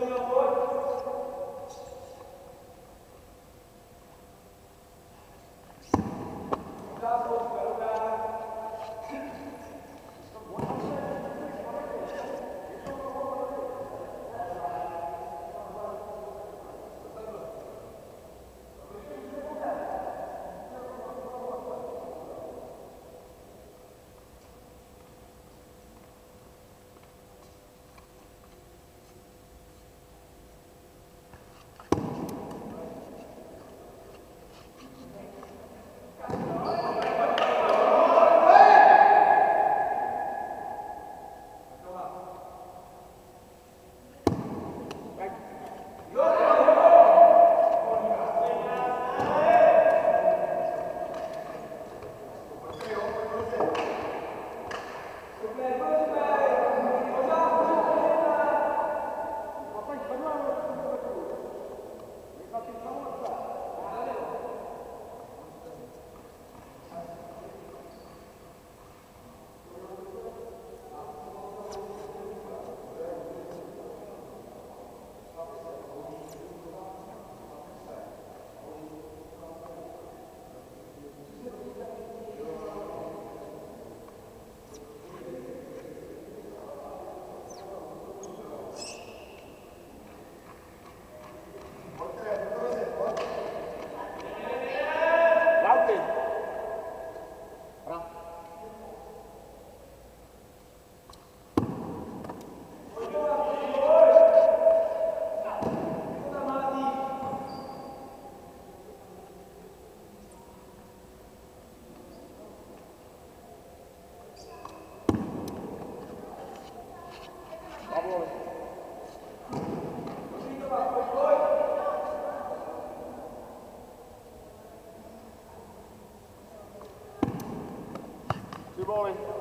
meu avô Bowling.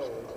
you